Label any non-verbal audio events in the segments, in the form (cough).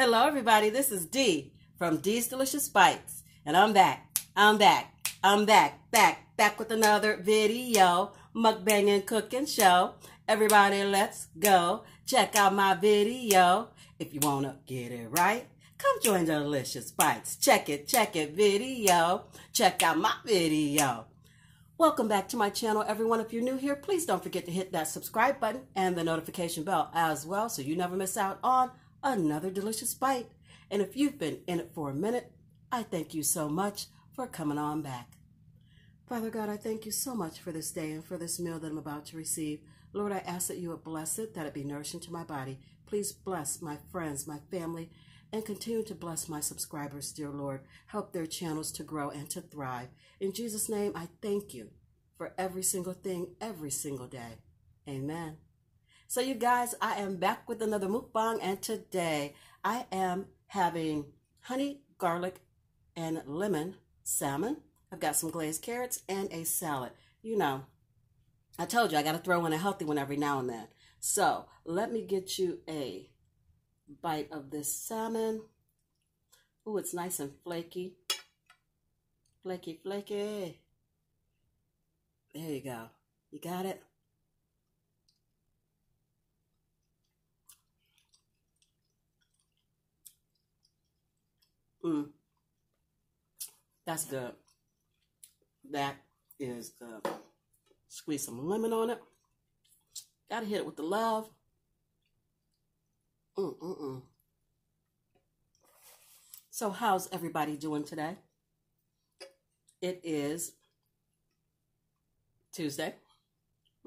Hello, everybody. This is Dee from Dee's Delicious Bites, and I'm back. I'm back. I'm back. Back. Back with another video, mukbang and cooking show. Everybody, let's go. Check out my video. If you want to get it right, come join Delicious Bites. Check it, check it, video. Check out my video. Welcome back to my channel, everyone. If you're new here, please don't forget to hit that subscribe button and the notification bell as well so you never miss out on another delicious bite. And if you've been in it for a minute, I thank you so much for coming on back. Father God, I thank you so much for this day and for this meal that I'm about to receive. Lord, I ask that you would bless it, that it be nourishing to my body. Please bless my friends, my family, and continue to bless my subscribers, dear Lord. Help their channels to grow and to thrive. In Jesus' name, I thank you for every single thing, every single day. Amen. So, you guys, I am back with another mukbang, and today I am having honey, garlic, and lemon salmon. I've got some glazed carrots and a salad. You know, I told you I got to throw in a healthy one every now and then. So, let me get you a bite of this salmon. Oh, it's nice and flaky. Flaky, flaky. There you go. You got it? Mm. That's good. That is good. Squeeze some lemon on it. Gotta hit it with the love. Mm-mm-mm. So how's everybody doing today? It is Tuesday. (laughs)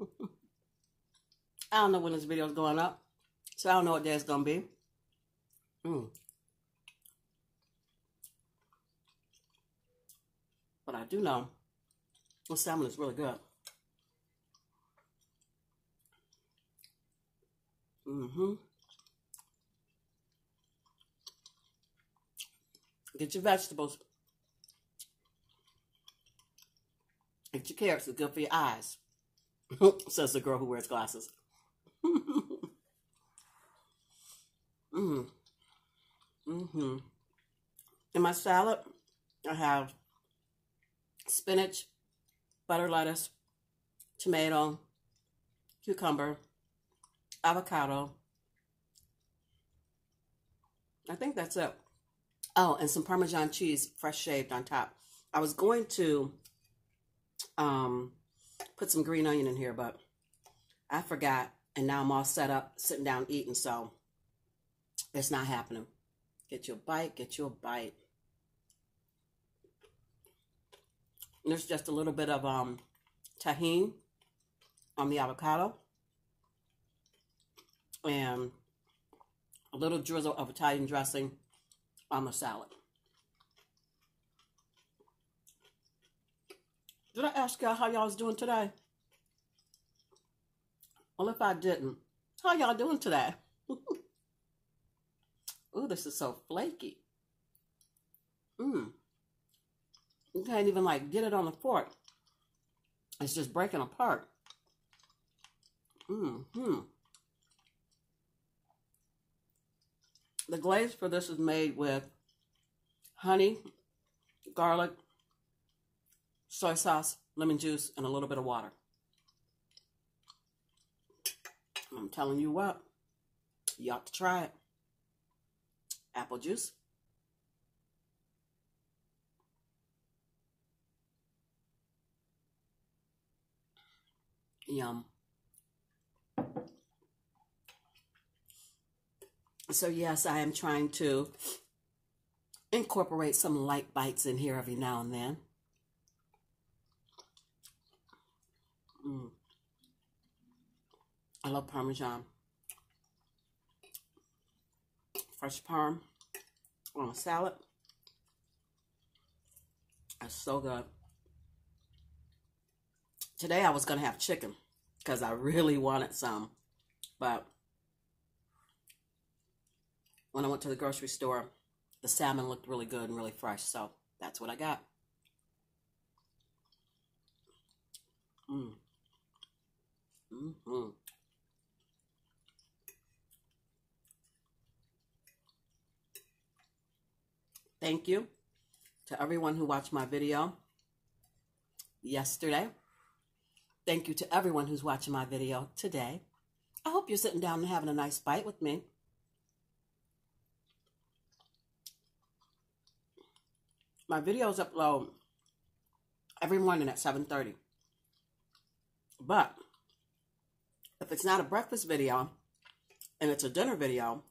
I don't know when this video is going up, so I don't know what day it's going to be. Mm. But I do know the salmon is really good. Mm-hmm. Get your vegetables. Get your carrots. It's good for your eyes. (laughs) Says the girl who wears glasses. (laughs) mm. Mm-hmm. In my salad, I have spinach, butter lettuce, tomato, cucumber, avocado. I think that's it. Oh, and some Parmesan cheese, fresh shaved on top. I was going to um, put some green onion in here, but I forgot. And now I'm all set up, sitting down eating, so it's not happening. Get your bite, get your bite. There's just a little bit of um, Tajín on the avocado. And a little drizzle of Italian dressing on the salad. Did I ask y'all how y'all was doing today? Well, if I didn't, how y'all doing today? (laughs) Ooh, this is so flaky. Mmm. You can't even like get it on the fork. It's just breaking apart. Hmm The glaze for this is made with honey, garlic, soy sauce, lemon juice, and a little bit of water. I'm telling you what, you ought to try it. Apple juice. Yum. So yes, I am trying to incorporate some light bites in here every now and then. Mm. I love Parmesan. Fresh Parm on a salad. That's so good. Today I was going to have chicken because I really wanted some. But when I went to the grocery store, the salmon looked really good and really fresh. So that's what I got. Mm. Mm-hmm. Thank you to everyone who watched my video yesterday. Thank you to everyone who's watching my video today. I hope you're sitting down and having a nice bite with me. My videos upload every morning at 7.30. But if it's not a breakfast video and it's a dinner video,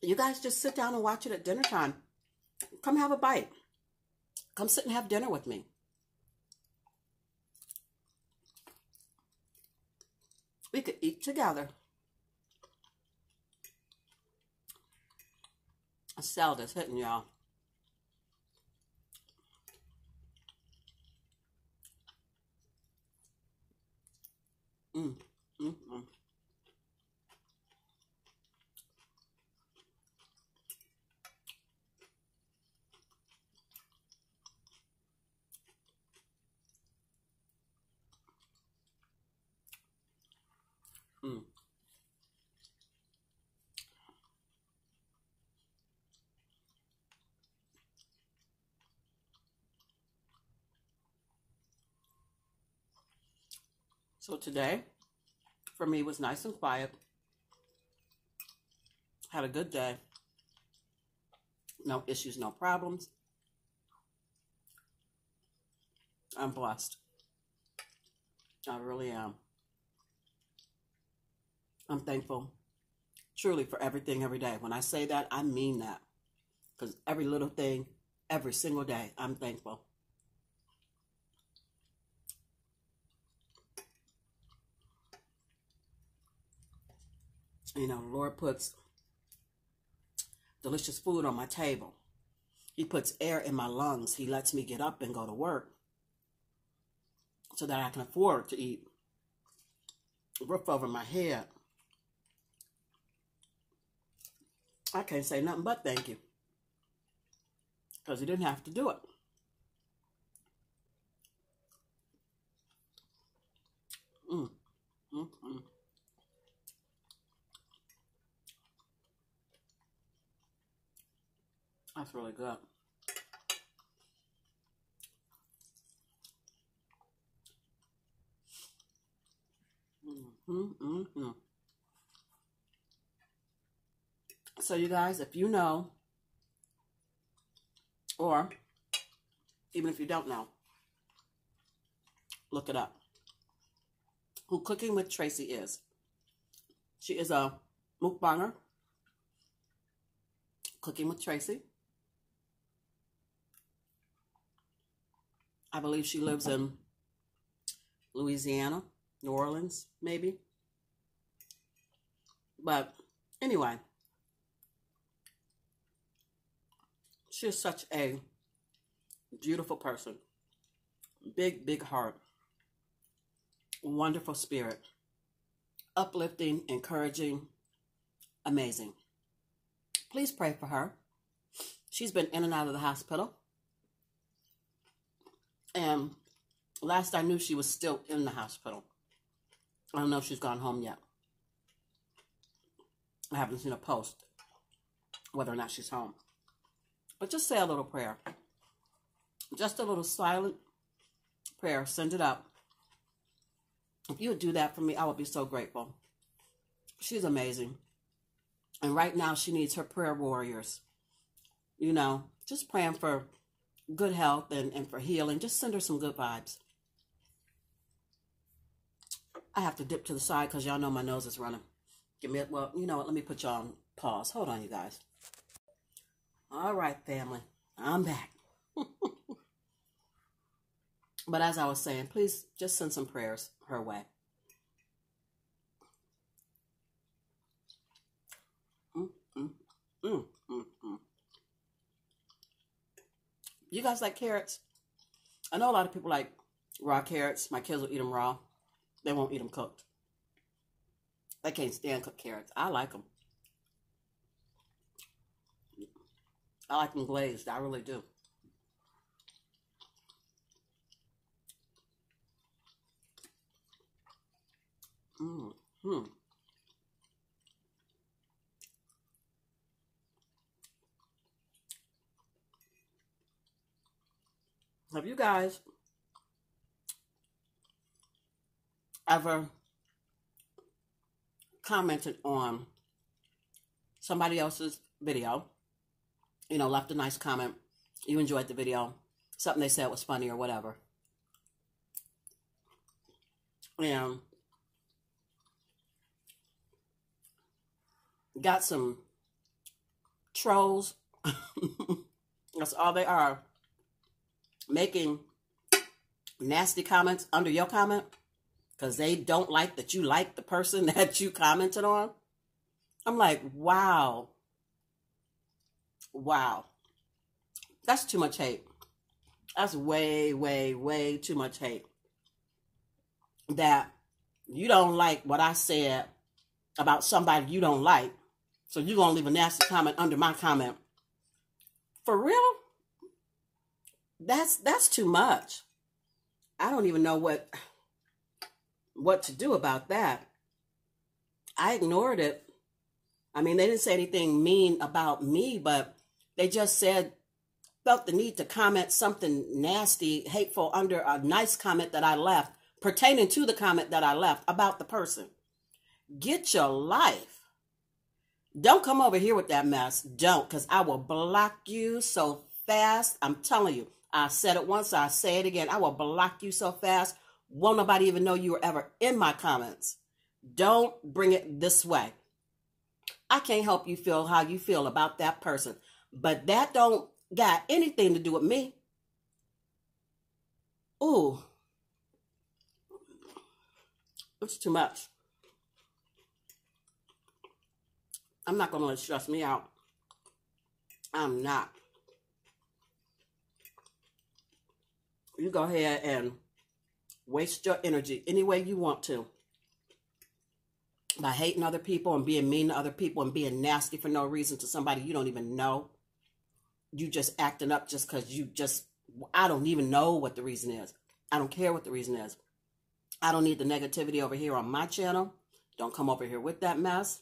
you guys just sit down and watch it at dinner time. Come have a bite. Come sit and have dinner with me. We could eat together. A salad is hitting y'all. Mm, mm, mm. So today, for me, was nice and quiet. Had a good day. No issues, no problems. I'm blessed. I really am. I'm thankful truly for everything every day. When I say that, I mean that. Because every little thing, every single day, I'm thankful. You know, the Lord puts delicious food on my table. He puts air in my lungs. He lets me get up and go to work so that I can afford to eat. Roof over my head. I can't say nothing but thank you. Because he didn't have to do it. Mm. Mm -mm. That's really good. Mm-hmm, mm-hmm. So, you guys, if you know, or even if you don't know, look it up. Who Cooking with Tracy is. She is a mukbanger. Cooking with Tracy. I believe she lives in Louisiana, New Orleans, maybe. But anyway, She is such a beautiful person. Big, big heart. Wonderful spirit. Uplifting, encouraging, amazing. Please pray for her. She's been in and out of the hospital. And last I knew, she was still in the hospital. I don't know if she's gone home yet. I haven't seen a post whether or not she's home. But just say a little prayer. Just a little silent prayer. Send it up. If you would do that for me, I would be so grateful. She's amazing. And right now, she needs her prayer warriors. You know, just praying for good health and, and for healing. Just send her some good vibes. I have to dip to the side because y'all know my nose is running. Give me, a, well, you know what? Let me put y'all on pause. Hold on, you guys. All right, family. I'm back. (laughs) but as I was saying, please just send some prayers her way. Mm, mm, mm, mm, mm. You guys like carrots? I know a lot of people like raw carrots. My kids will eat them raw. They won't eat them cooked. They can't stand cooked carrots. I like them. I like them glazed. I really do. Mm hmm. Have you guys ever commented on somebody else's video? You know, left a nice comment. You enjoyed the video. Something they said was funny or whatever. And got some trolls. (laughs) That's all they are. Making nasty comments under your comment because they don't like that you like the person (laughs) that you commented on. I'm like, wow. Wow. That's too much hate. That's way, way, way too much hate. That you don't like what I said about somebody you don't like. So you're going to leave a nasty comment under my comment. For real? That's that's too much. I don't even know what what to do about that. I ignored it. I mean, they didn't say anything mean about me, but they just said felt the need to comment something nasty, hateful under a nice comment that I left pertaining to the comment that I left about the person. Get your life. Don't come over here with that mess. Don't, because I will block you so fast. I'm telling you. I said it once, I say it again. I will block you so fast. Won't nobody even know you were ever in my comments. Don't bring it this way. I can't help you feel how you feel about that person. But that don't got anything to do with me. Ooh. It's too much. I'm not going to let stress me out. I'm not. You go ahead and waste your energy any way you want to by hating other people and being mean to other people and being nasty for no reason to somebody you don't even know. You just acting up just because you just, I don't even know what the reason is. I don't care what the reason is. I don't need the negativity over here on my channel. Don't come over here with that mess.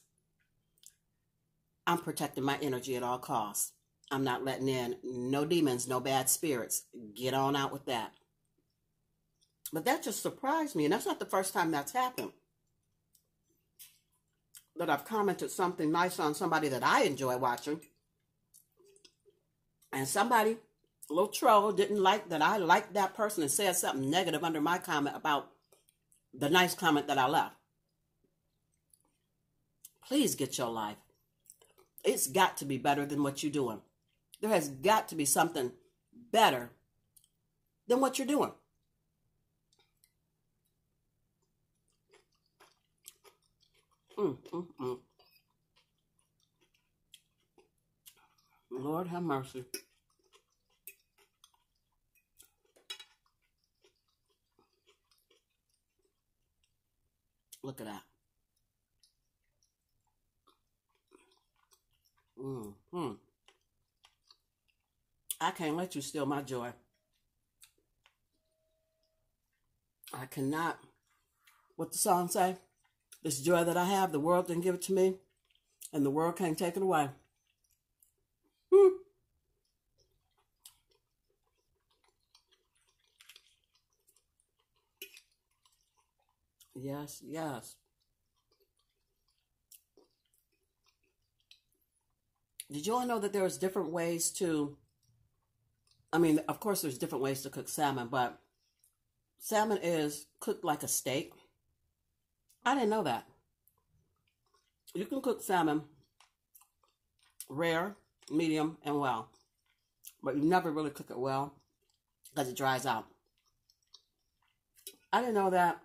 I'm protecting my energy at all costs. I'm not letting in no demons, no bad spirits. Get on out with that. But that just surprised me. And that's not the first time that's happened. That I've commented something nice on somebody that I enjoy watching. And somebody, a little troll, didn't like that I liked that person and said something negative under my comment about the nice comment that I left. Please get your life. It's got to be better than what you're doing. There has got to be something better than what you're doing. Mm, mm, mm. Lord have mercy. Look at that. Mm, hmm. I can't let you steal my joy. I cannot. What the song say? This joy that I have, the world didn't give it to me, and the world can't take it away. Hmm. Yes, yes. Did you all know that there's different ways to, I mean, of course there's different ways to cook salmon, but salmon is cooked like a steak. I didn't know that. You can cook salmon rare, medium, and well, but you never really cook it well because it dries out. I didn't know that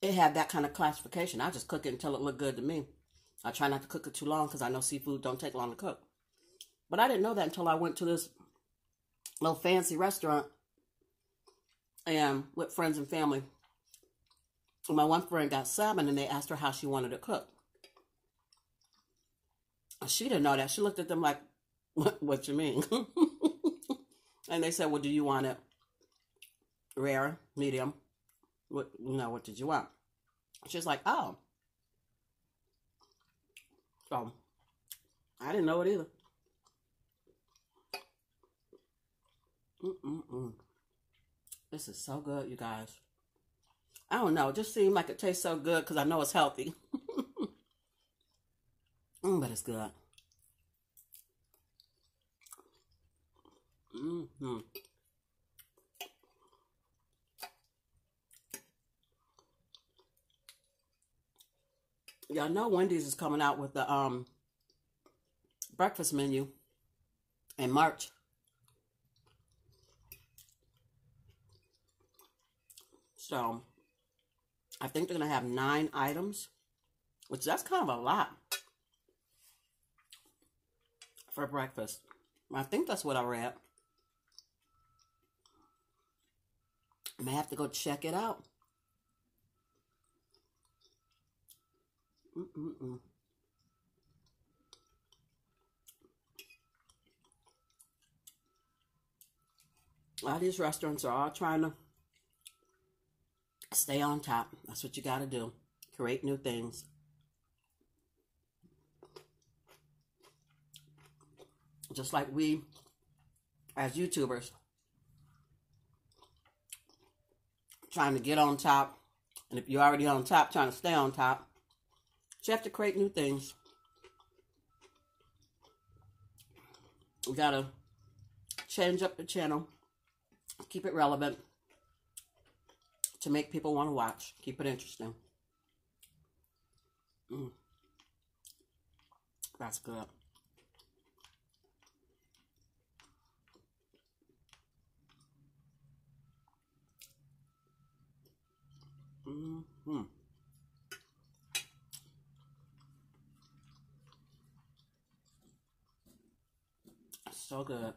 it had that kind of classification. I just cook it until it looked good to me. I try not to cook it too long because I know seafood don't take long to cook. But I didn't know that until I went to this little fancy restaurant and with friends and family. And my one friend got salmon and they asked her how she wanted it cooked. She didn't know that. She looked at them like, (laughs) what, what you mean? (laughs) and they said, well, do you want it rare, medium? What, you know, what did you want? She's like, oh. So I didn't know it either. Mm-mm-mm. This is so good, you guys. I don't know. It just seemed like it tastes so good because I know it's healthy. (laughs) mm, but it's good. Mm-hmm. Y'all know Wendy's is coming out with the um breakfast menu in March. So I think they're going to have nine items, which that's kind of a lot for breakfast. I think that's what I read. I may have to go check it out. Mm-mm-mm. A lot of these restaurants are all trying to stay on top. That's what you got to do. Create new things. Just like we, as YouTubers, trying to get on top. And if you're already on top, trying to stay on top, you have to create new things. We got to change up the channel, keep it relevant to make people want to watch. Keep it interesting. Mm. That's good. Mm-hmm. So good.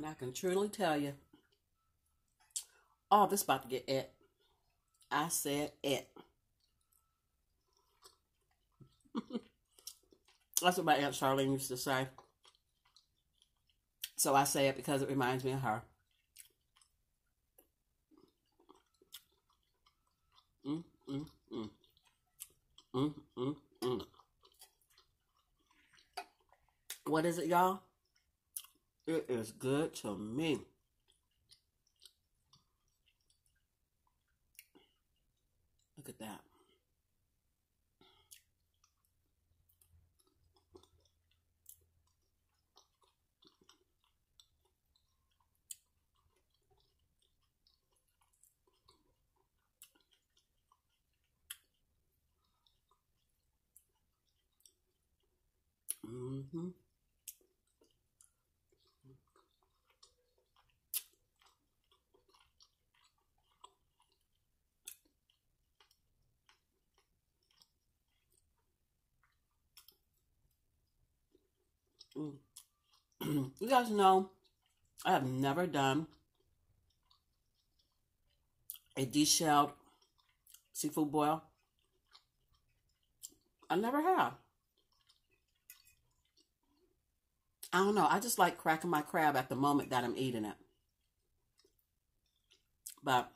And I can truly tell you, oh, this about to get it. I said it. (laughs) That's what my Aunt Charlene used to say. So I say it because it reminds me of her. Mm, mm, mm. Mm, mm, mm. What is it, y'all? It is good to me. Look at that. Mm-hmm. Mm. (clears throat) you guys know I have never done a deshelled seafood boil. I never have. I don't know. I just like cracking my crab at the moment that I'm eating it. But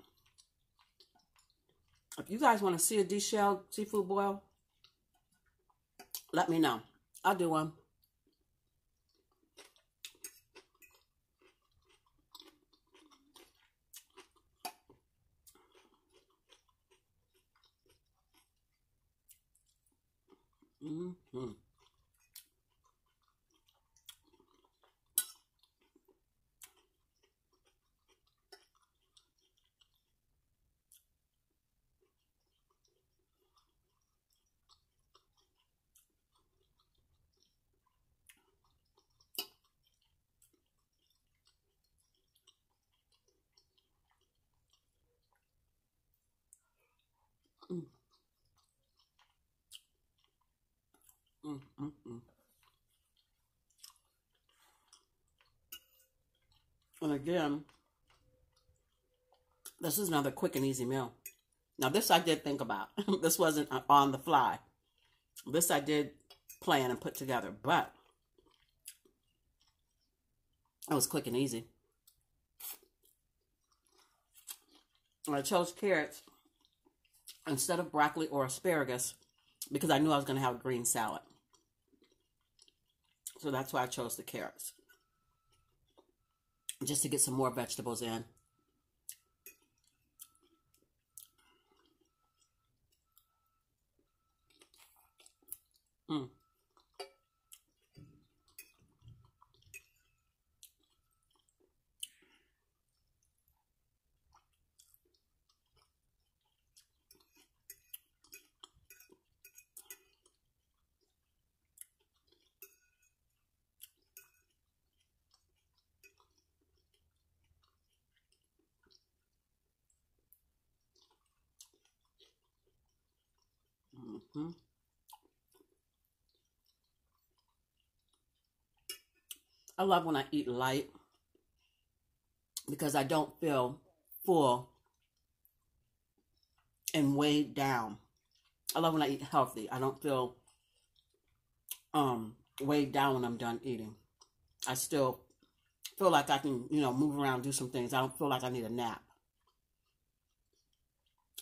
if you guys want to see a deshelled seafood boil, let me know. I'll do one. Mm-hmm. Mm. Mm, mm, mm. And again, this is another quick and easy meal. Now, this I did think about. (laughs) this wasn't uh, on the fly. This I did plan and put together, but it was quick and easy. I chose carrots instead of broccoli or asparagus because I knew I was going to have a green salad. So that's why I chose the carrots. Just to get some more vegetables in. Mm. Mm-hmm. I love when I eat light because I don't feel full and weighed down. I love when I eat healthy. I don't feel um weighed down when I'm done eating. I still feel like I can, you know, move around, do some things. I don't feel like I need a nap.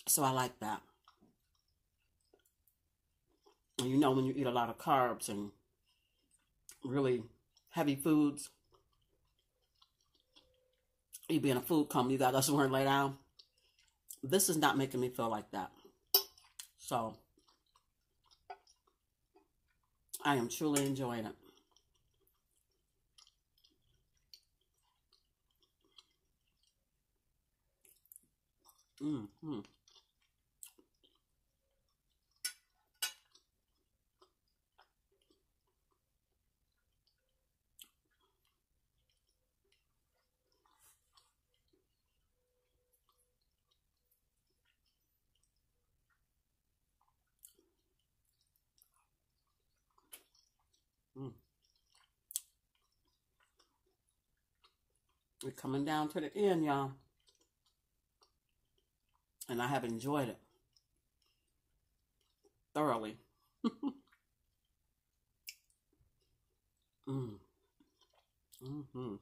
So I like that. And you know when you eat a lot of carbs and really heavy foods. You being a food coma, you got us to lay down. This is not making me feel like that. So, I am truly enjoying it. Mm hmm Mm. We're coming down to the end, y'all. And I have enjoyed it thoroughly. (laughs) mm. Mm-hmm.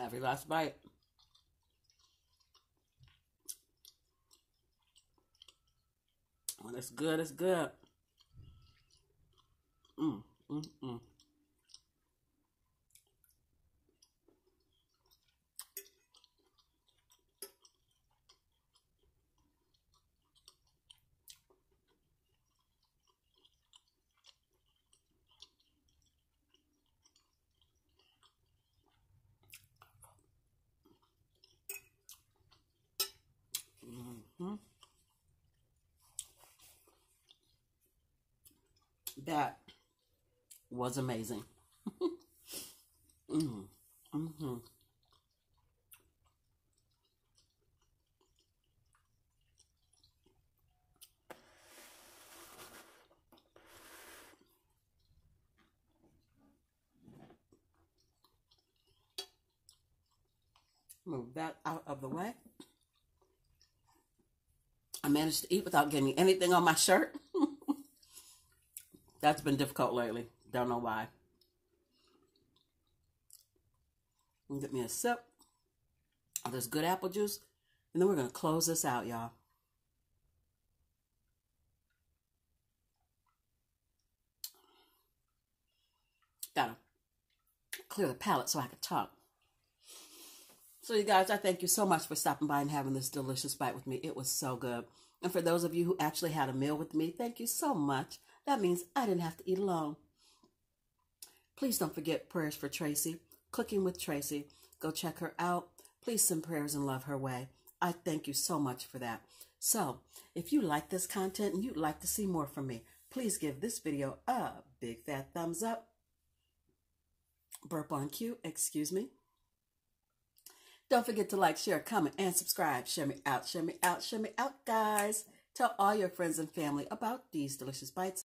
Every last bite. When it's good, it's good. Mm, mm, mm. Hmm? That was amazing. (laughs) mm. hmm Move that out of the way. I managed to eat without getting anything on my shirt. That's been difficult lately. Don't know why. Get me a sip of this good apple juice. And then we're going to close this out, y'all. Gotta clear the palate so I can talk. So, you guys, I thank you so much for stopping by and having this delicious bite with me. It was so good. And for those of you who actually had a meal with me, thank you so much. That means I didn't have to eat alone. Please don't forget prayers for Tracy, Cooking with Tracy. Go check her out. Please send prayers and love her way. I thank you so much for that. So, if you like this content and you'd like to see more from me, please give this video a big fat thumbs up. Burp on cue, excuse me. Don't forget to like, share, comment, and subscribe. Share me out, share me out, share me out, guys. Tell all your friends and family about these delicious bites.